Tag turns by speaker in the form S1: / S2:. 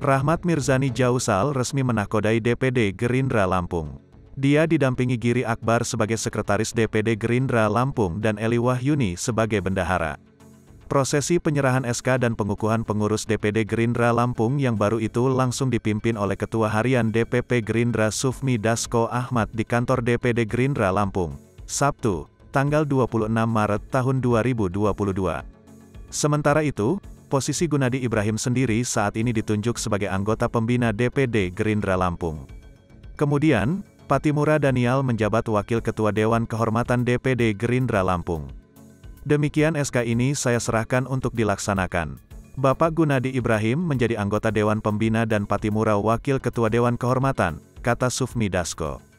S1: Rahmat Mirzani Jausal resmi menakodai DPD Gerindra Lampung. Dia didampingi Giri Akbar sebagai Sekretaris DPD Gerindra Lampung dan Eli Wahyuni sebagai bendahara. Prosesi penyerahan SK dan pengukuhan pengurus DPD Gerindra Lampung yang baru itu langsung dipimpin oleh Ketua Harian DPP Gerindra Sufmi Dasko Ahmad di kantor DPD Gerindra Lampung, Sabtu, tanggal 26 Maret tahun 2022. Sementara itu, posisi Gunadi Ibrahim sendiri saat ini ditunjuk sebagai anggota pembina DPD Gerindra Lampung. Kemudian, Patimura Daniel menjabat Wakil Ketua Dewan Kehormatan DPD Gerindra Lampung. Demikian SK ini saya serahkan untuk dilaksanakan. Bapak Gunadi Ibrahim menjadi anggota Dewan Pembina dan Patimura Wakil Ketua Dewan Kehormatan, kata Sufmi Dasko.